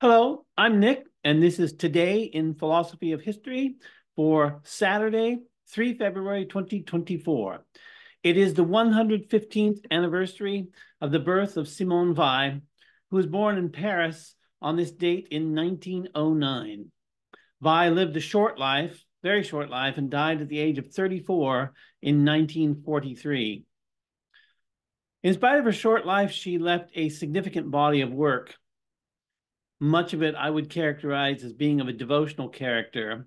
Hello, I'm Nick, and this is Today in Philosophy of History for Saturday, 3 February 2024. It is the 115th anniversary of the birth of Simone Weil, who was born in Paris on this date in 1909. Weil lived a short life, very short life, and died at the age of 34 in 1943. In spite of her short life, she left a significant body of work much of it I would characterize as being of a devotional character,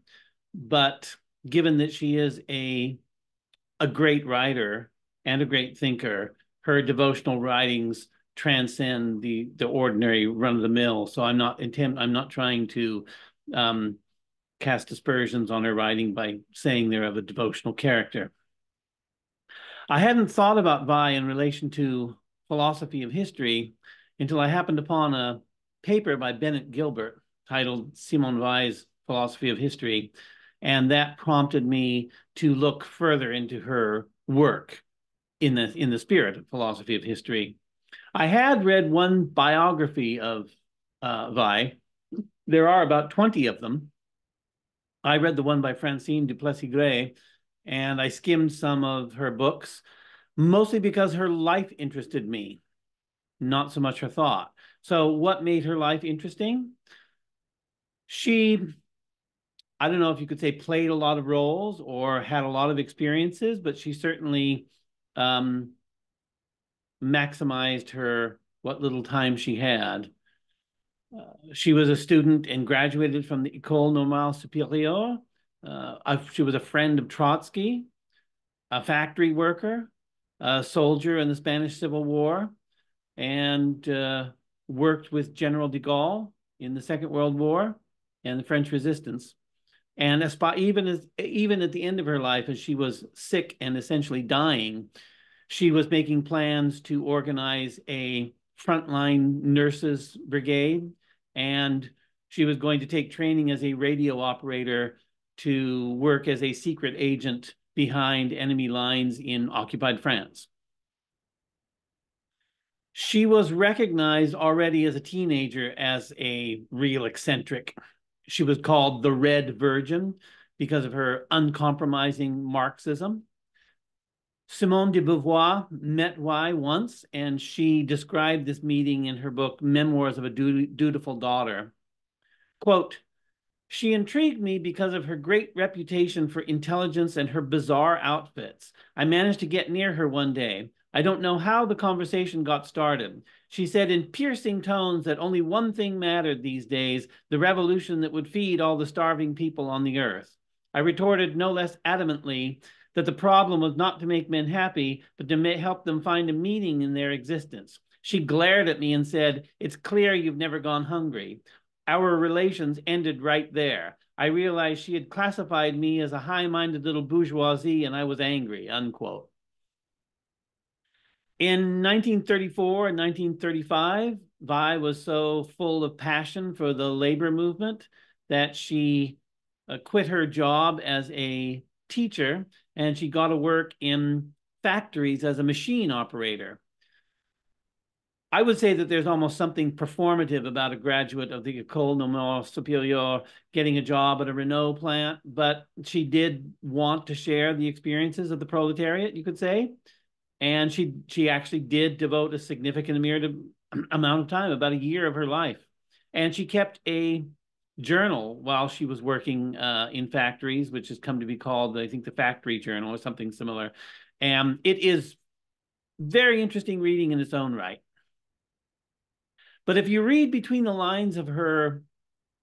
but given that she is a a great writer and a great thinker, her devotional writings transcend the the ordinary run of the mill. So I'm not intent I'm not trying to um, cast aspersions on her writing by saying they're of a devotional character. I hadn't thought about Weil in relation to philosophy of history until I happened upon a paper by Bennett Gilbert titled Simone Weil's Philosophy of History. And that prompted me to look further into her work in the, in the spirit of philosophy of history. I had read one biography of uh. There are about 20 of them. I read the one by Francine du Plessix Gray, and I skimmed some of her books, mostly because her life interested me, not so much her thought. So, what made her life interesting? She, I don't know if you could say played a lot of roles or had a lot of experiences, but she certainly um, maximized her what little time she had. Uh, she was a student and graduated from the École Normale Supérieure. Uh, she was a friend of Trotsky, a factory worker, a soldier in the Spanish Civil War, and uh, worked with General de Gaulle in the Second World War and the French resistance. And even as even at the end of her life, as she was sick and essentially dying, she was making plans to organize a frontline nurses brigade, and she was going to take training as a radio operator to work as a secret agent behind enemy lines in occupied France. She was recognized already as a teenager as a real eccentric. She was called the Red Virgin because of her uncompromising Marxism. Simone de Beauvoir met Weil once, and she described this meeting in her book, Memoirs of a Dutiful Daughter. Quote, she intrigued me because of her great reputation for intelligence and her bizarre outfits. I managed to get near her one day. I don't know how the conversation got started. She said in piercing tones that only one thing mattered these days the revolution that would feed all the starving people on the earth. I retorted no less adamantly that the problem was not to make men happy, but to help them find a meaning in their existence. She glared at me and said, It's clear you've never gone hungry. Our relations ended right there. I realized she had classified me as a high minded little bourgeoisie, and I was angry, unquote. In 1934 and 1935, Weil was so full of passion for the labor movement that she uh, quit her job as a teacher and she got to work in factories as a machine operator. I would say that there's almost something performative about a graduate of the École Normale Supérieure getting a job at a Renault plant, but she did want to share the experiences of the proletariat, you could say and she she actually did devote a significant amount of time, about a year of her life, and she kept a journal while she was working uh, in factories, which has come to be called, I think, the Factory Journal or something similar. And it is very interesting reading in its own right. But if you read between the lines of her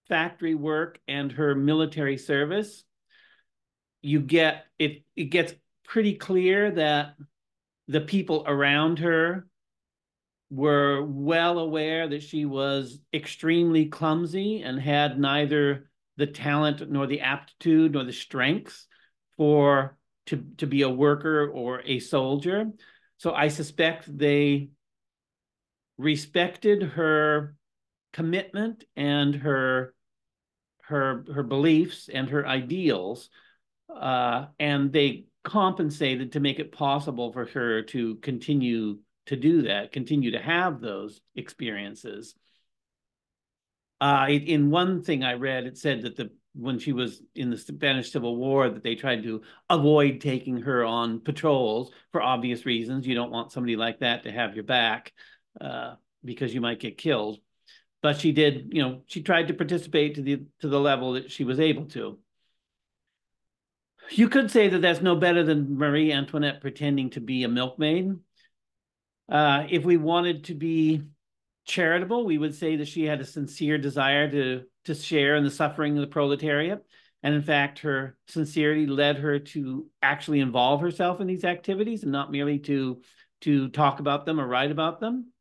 factory work and her military service, you get it. It gets pretty clear that the people around her were well aware that she was extremely clumsy and had neither the talent nor the aptitude nor the strength for to, to be a worker or a soldier. So I suspect they respected her commitment and her her her beliefs and her ideals, uh, and they compensated to make it possible for her to continue to do that, continue to have those experiences. Uh, in one thing I read, it said that the when she was in the Spanish Civil War that they tried to avoid taking her on patrols for obvious reasons. You don't want somebody like that to have your back uh, because you might get killed. But she did, you know, she tried to participate to the to the level that she was able to. You could say that that's no better than Marie Antoinette pretending to be a milkmaid. Uh, if we wanted to be charitable, we would say that she had a sincere desire to, to share in the suffering of the proletariat. And in fact, her sincerity led her to actually involve herself in these activities and not merely to, to talk about them or write about them.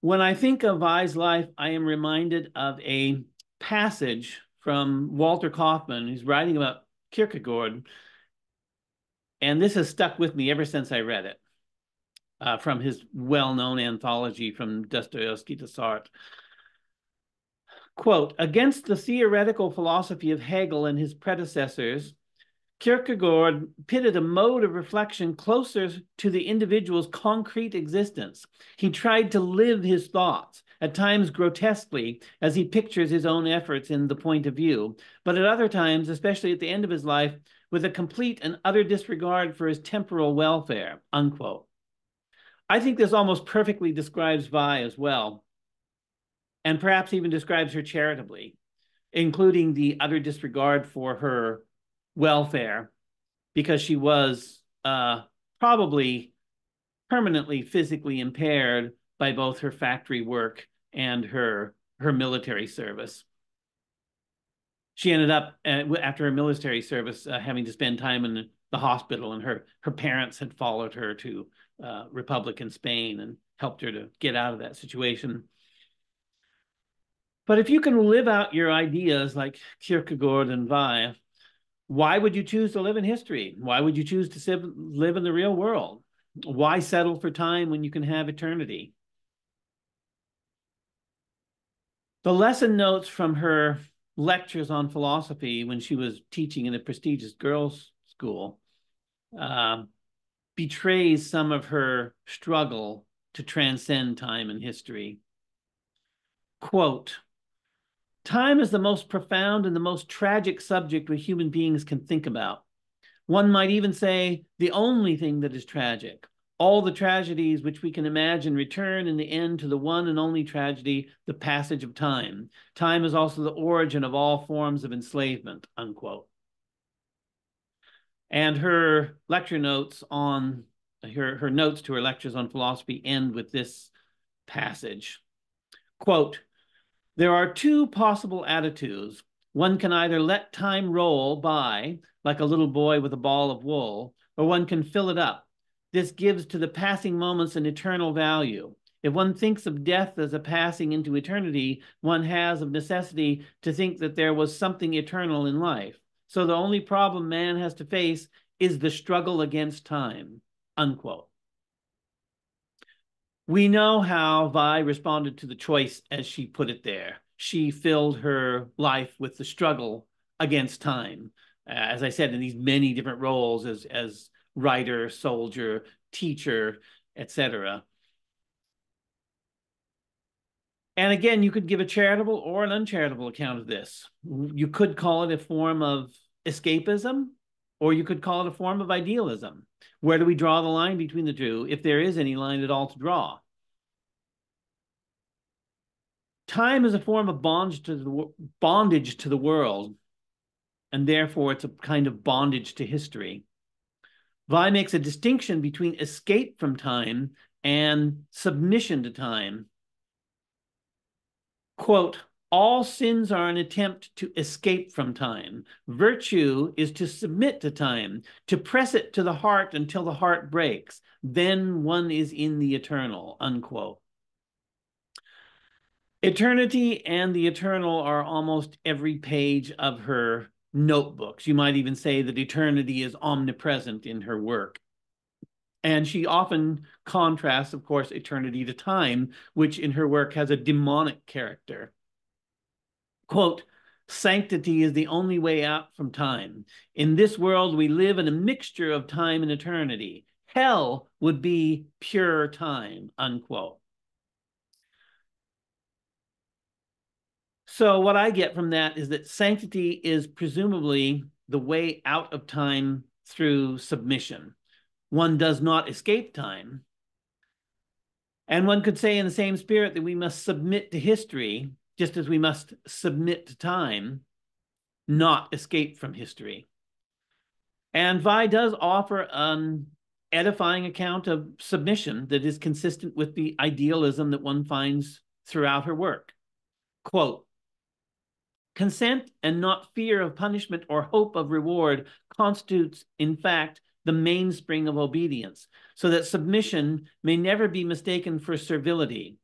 When I think of Weil's life, I am reminded of a passage from Walter Kaufmann, who's writing about Kierkegaard. And this has stuck with me ever since I read it uh, from his well-known anthology from Dostoevsky to Sartre. Quote, against the theoretical philosophy of Hegel and his predecessors, Kierkegaard pitted a mode of reflection closer to the individual's concrete existence. He tried to live his thoughts, at times grotesquely, as he pictures his own efforts in the point of view, but at other times, especially at the end of his life, with a complete and utter disregard for his temporal welfare, unquote. I think this almost perfectly describes Weil as well, and perhaps even describes her charitably, including the utter disregard for her welfare because she was uh, probably permanently physically impaired by both her factory work and her her military service. She ended up uh, after her military service uh, having to spend time in the hospital, and her her parents had followed her to uh, Republican Spain and helped her to get out of that situation. But if you can live out your ideas like Kierkegaard and Weil, why would you choose to live in history? Why would you choose to live in the real world? Why settle for time when you can have eternity? The lesson notes from her lectures on philosophy when she was teaching in a prestigious girls' school uh, betrays some of her struggle to transcend time and history. Quote, Time is the most profound and the most tragic subject we human beings can think about. One might even say the only thing that is tragic. All the tragedies which we can imagine return in the end to the one and only tragedy, the passage of time. Time is also the origin of all forms of enslavement, unquote. And her lecture notes on her, her notes to her lectures on philosophy end with this passage. Quote, there are two possible attitudes. One can either let time roll by like a little boy with a ball of wool, or one can fill it up. This gives to the passing moments an eternal value. If one thinks of death as a passing into eternity, one has of necessity to think that there was something eternal in life. So the only problem man has to face is the struggle against time, unquote. We know how Weil responded to the choice as she put it there. She filled her life with the struggle against time. As I said, in these many different roles as, as writer, soldier, teacher, etc. And again, you could give a charitable or an uncharitable account of this. You could call it a form of escapism, or you could call it a form of idealism. Where do we draw the line between the two, if there is any line at all to draw? Time is a form of bondage to the bondage to the world, and therefore it's a kind of bondage to history. Weil makes a distinction between escape from time and submission to time. Quote, all sins are an attempt to escape from time. Virtue is to submit to time, to press it to the heart until the heart breaks. Then one is in the eternal, unquote. Eternity and the eternal are almost every page of her notebooks. You might even say that eternity is omnipresent in her work. And she often contrasts, of course, eternity to time, which in her work has a demonic character quote, sanctity is the only way out from time. In this world, we live in a mixture of time and eternity. Hell would be pure time, unquote. So what I get from that is that sanctity is presumably the way out of time through submission. One does not escape time. And one could say in the same spirit that we must submit to history, just as we must submit to time, not escape from history. And Weil does offer an edifying account of submission that is consistent with the idealism that one finds throughout her work. Quote, consent and not fear of punishment or hope of reward constitutes, in fact, the mainspring of obedience, so that submission may never be mistaken for servility.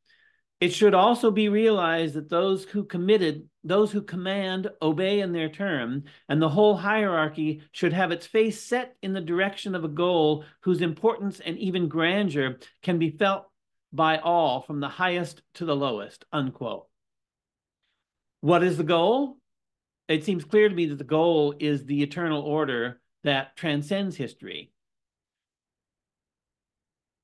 It should also be realized that those who committed, those who command, obey in their turn, and the whole hierarchy should have its face set in the direction of a goal whose importance and even grandeur can be felt by all from the highest to the lowest, unquote. What is the goal? It seems clear to me that the goal is the eternal order that transcends history.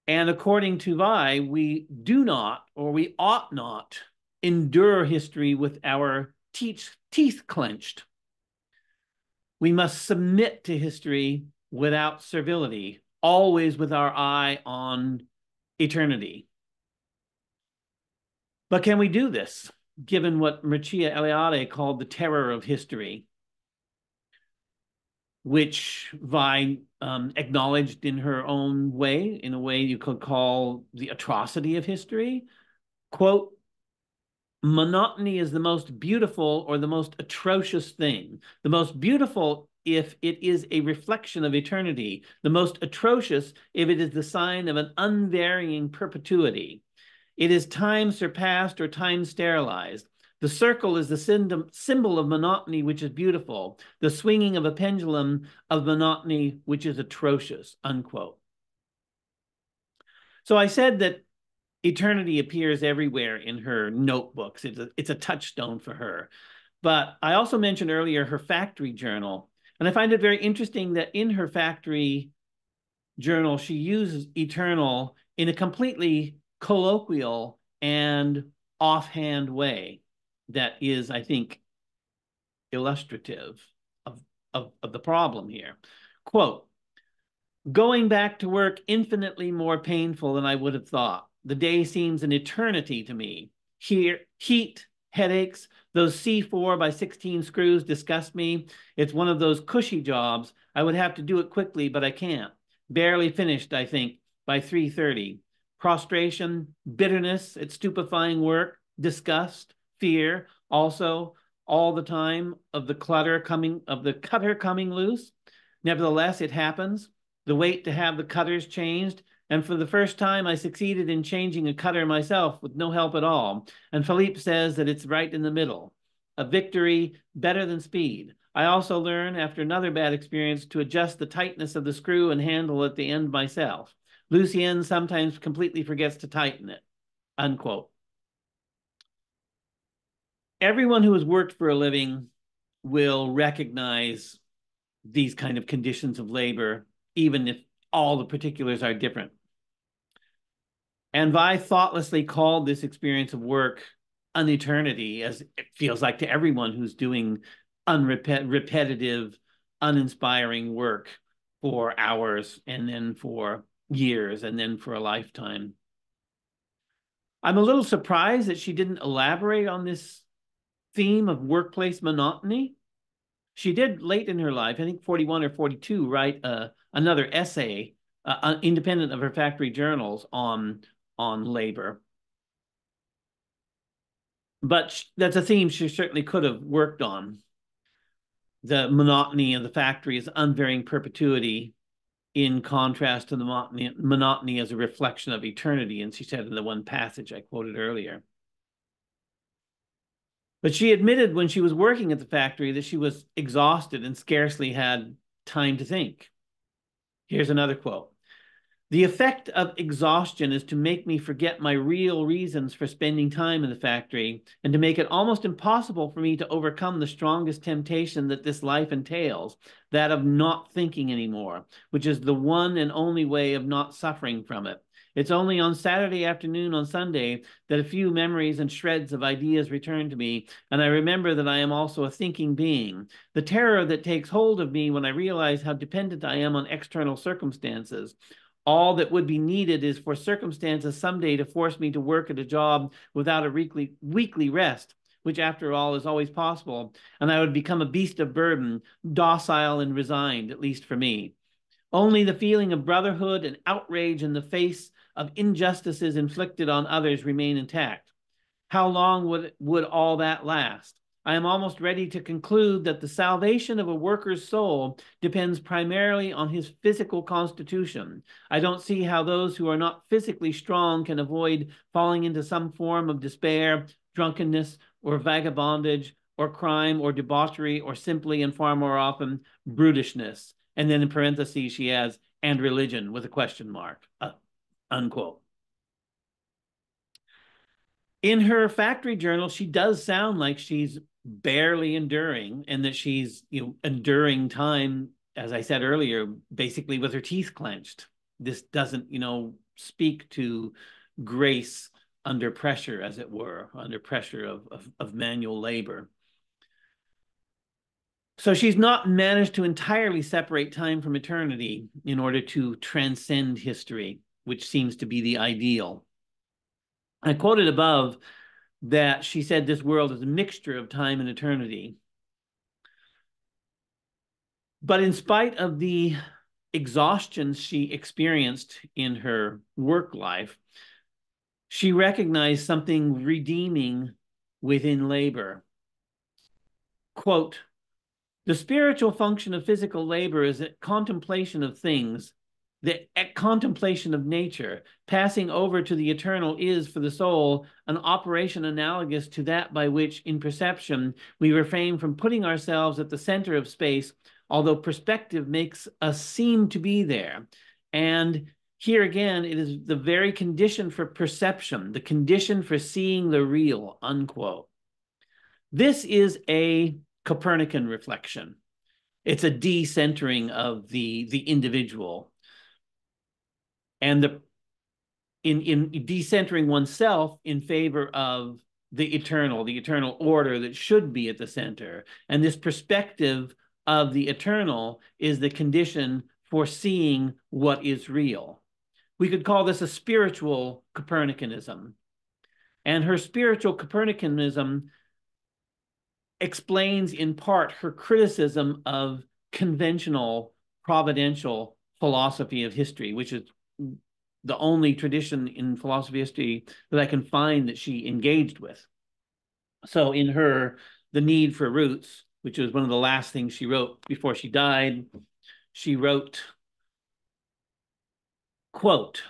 And according to Weil, we do not, or we ought not, endure history with our teeth, teeth clenched. We must submit to history without servility, always with our eye on eternity. But can we do this, given what Mircea Eliade called the terror of history? which Weil um, acknowledged in her own way, in a way you could call the atrocity of history. Quote, monotony is the most beautiful or the most atrocious thing. The most beautiful if it is a reflection of eternity, the most atrocious if it is the sign of an unvarying perpetuity. It is time surpassed or time sterilized. The circle is the symbol of monotony, which is beautiful, the swinging of a pendulum of monotony, which is atrocious, unquote. So I said that eternity appears everywhere in her notebooks. It's a, it's a touchstone for her. But I also mentioned earlier her factory journal. And I find it very interesting that in her factory journal, she uses eternal in a completely colloquial and offhand way that is, I think, illustrative of, of, of the problem here. Quote, going back to work infinitely more painful than I would have thought. The day seems an eternity to me. Here, heat, headaches, those C4 by 16 screws disgust me. It's one of those cushy jobs. I would have to do it quickly, but I can't. Barely finished, I think, by 3.30. Prostration, bitterness at stupefying work, disgust, fear also all the time of the clutter coming of the cutter coming loose. Nevertheless, it happens. The wait to have the cutters changed. And for the first time, I succeeded in changing a cutter myself with no help at all. And Philippe says that it's right in the middle. A victory better than speed. I also learn after another bad experience to adjust the tightness of the screw and handle at the end myself. Lucien sometimes completely forgets to tighten it. Unquote everyone who has worked for a living will recognize these kind of conditions of labor, even if all the particulars are different. And Weil thoughtlessly called this experience of work an eternity, as it feels like to everyone who's doing unrepetitive, uninspiring work for hours and then for years and then for a lifetime. I'm a little surprised that she didn't elaborate on this theme of workplace monotony. She did late in her life, I think 41 or 42, write uh, another essay, uh, uh, independent of her factory journals, on, on labor. But that's a theme she certainly could have worked on. The monotony of the factory is unvarying perpetuity in contrast to the monotony, monotony as a reflection of eternity. And she said in the one passage I quoted earlier. But she admitted when she was working at the factory that she was exhausted and scarcely had time to think. Here's another quote. The effect of exhaustion is to make me forget my real reasons for spending time in the factory and to make it almost impossible for me to overcome the strongest temptation that this life entails, that of not thinking anymore, which is the one and only way of not suffering from it. It's only on Saturday afternoon on Sunday that a few memories and shreds of ideas return to me, and I remember that I am also a thinking being. The terror that takes hold of me when I realize how dependent I am on external circumstances. All that would be needed is for circumstances someday to force me to work at a job without a weekly, weekly rest which after all is always possible, and I would become a beast of burden, docile and resigned, at least for me. Only the feeling of brotherhood and outrage in the face of injustices inflicted on others remain intact. How long would, would all that last? I am almost ready to conclude that the salvation of a worker's soul depends primarily on his physical constitution. I don't see how those who are not physically strong can avoid falling into some form of despair, drunkenness, or vagabondage, or crime, or debauchery, or simply and far more often brutishness. And then in parentheses, she adds, and religion with a question mark, uh, unquote. In her factory journal, she does sound like she's barely enduring and that she's, you know, enduring time, as I said earlier, basically with her teeth clenched. This doesn't, you know, speak to grace under pressure, as it were, under pressure of, of, of manual labor. So she's not managed to entirely separate time from eternity in order to transcend history, which seems to be the ideal. I quoted above that she said this world is a mixture of time and eternity. But in spite of the exhaustion she experienced in her work life, she recognized something redeeming within labor. Quote, the spiritual function of physical labor is a contemplation of things, the contemplation of nature. Passing over to the eternal is, for the soul, an operation analogous to that by which, in perception, we refrain from putting ourselves at the center of space, although perspective makes us seem to be there. And here again, it is the very condition for perception, the condition for seeing the real, unquote. This is a Copernican reflection. It's a decentering of the, the individual. And the in, in decentering oneself in favor of the eternal, the eternal order that should be at the center. And this perspective of the eternal is the condition for seeing what is real. We could call this a spiritual Copernicanism. And her spiritual Copernicanism explains in part her criticism of conventional providential philosophy of history, which is the only tradition in philosophy history that I can find that she engaged with. So in her The Need for Roots, which was one of the last things she wrote before she died, she wrote, quote,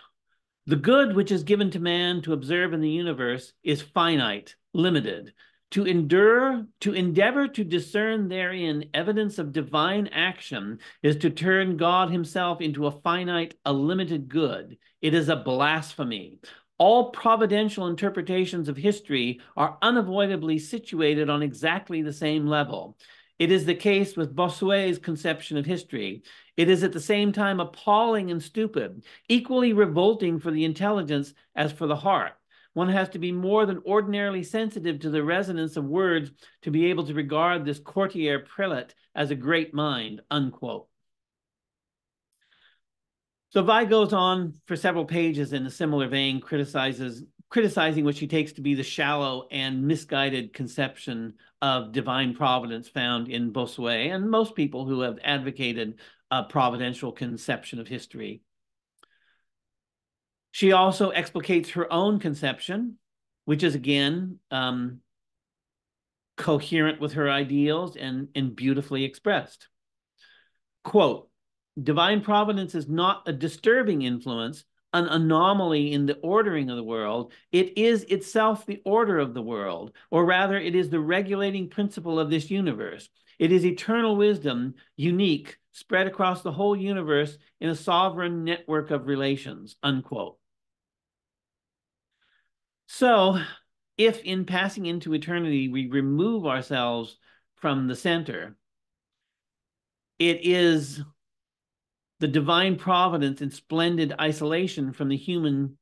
the good which is given to man to observe in the universe is finite, limited, to endure, to endeavor to discern therein evidence of divine action is to turn God himself into a finite, a limited good. It is a blasphemy. All providential interpretations of history are unavoidably situated on exactly the same level. It is the case with Bossuet's conception of history. It is at the same time appalling and stupid, equally revolting for the intelligence as for the heart. One has to be more than ordinarily sensitive to the resonance of words to be able to regard this courtier prelate as a great mind, unquote. So Weil goes on for several pages in a similar vein, criticizes criticizing what she takes to be the shallow and misguided conception of divine providence found in Bossuet and most people who have advocated a providential conception of history. She also explicates her own conception, which is again um, coherent with her ideals and, and beautifully expressed. Quote, divine providence is not a disturbing influence, an anomaly in the ordering of the world. It is itself the order of the world, or rather, it is the regulating principle of this universe. It is eternal wisdom, unique, spread across the whole universe in a sovereign network of relations, unquote. So, if in passing into eternity we remove ourselves from the center, it is the divine providence in splendid isolation from the human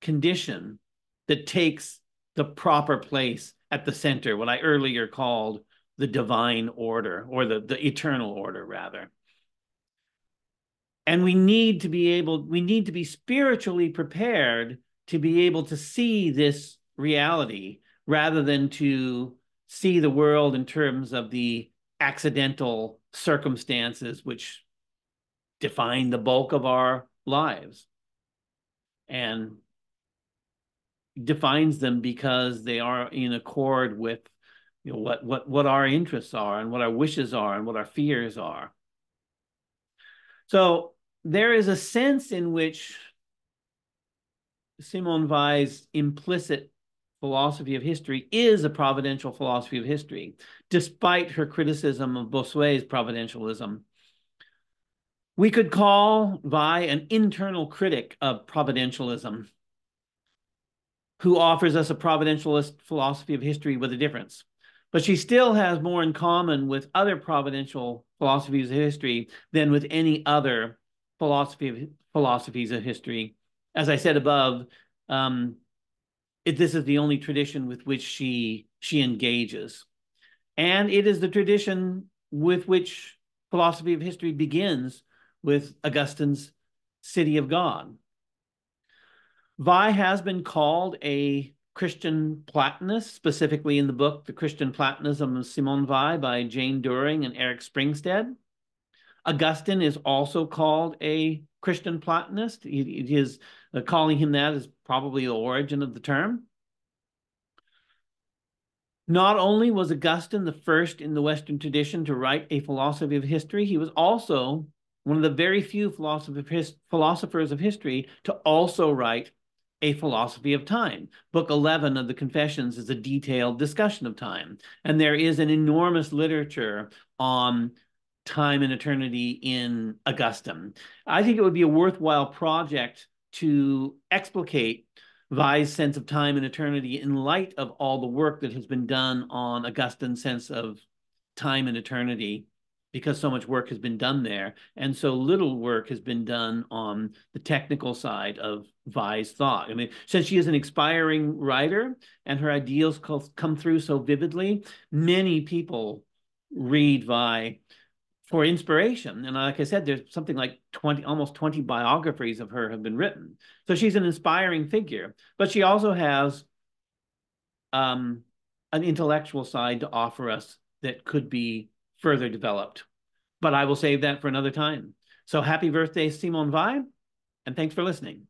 condition that takes the proper place at the center, what I earlier called the divine order or the, the eternal order, rather. And we need to be able, we need to be spiritually prepared to be able to see this reality rather than to see the world in terms of the accidental circumstances which define the bulk of our lives and defines them because they are in accord with you know what what what our interests are and what our wishes are and what our fears are. So there is a sense in which Simone Weil's implicit philosophy of history is a providential philosophy of history, despite her criticism of Bossuet's providentialism. We could call Weil an internal critic of providentialism, who offers us a providentialist philosophy of history with a difference. But she still has more in common with other providential philosophies of history than with any other philosophy of philosophies of history. As I said above, um, it, this is the only tradition with which she she engages, and it is the tradition with which philosophy of history begins with Augustine's City of God. Weil has been called a Christian Platonist, specifically in the book The Christian Platonism of Simone Weil by Jane Doering and Eric Springsted. Augustine is also called a Christian Platonist. It is uh, calling him that is probably the origin of the term. Not only was Augustine the first in the Western tradition to write a philosophy of history, he was also one of the very few philosophers of history to also write a philosophy of time. Book 11 of the Confessions is a detailed discussion of time. And there is an enormous literature on time and eternity in Augustine. I think it would be a worthwhile project to explicate Weil's sense of time and eternity in light of all the work that has been done on Augustine's sense of time and eternity, because so much work has been done there, and so little work has been done on the technical side of Weil's thought. I mean, since she is an expiring writer and her ideals come through so vividly, many people read Weil for inspiration. And like I said, there's something like 20, almost 20 biographies of her have been written. So she's an inspiring figure, but she also has um, an intellectual side to offer us that could be further developed. But I will save that for another time. So happy birthday, Simone Weil, and thanks for listening.